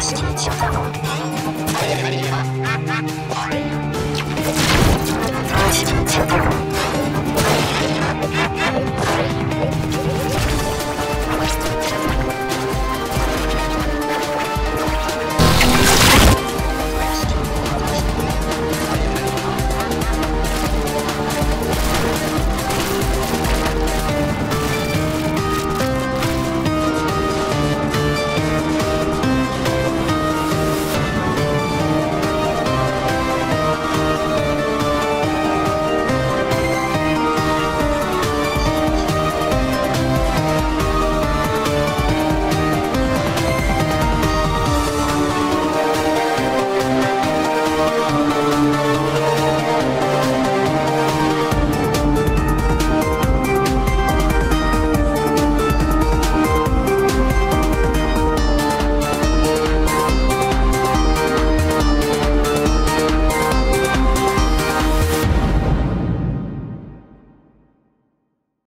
していちゃった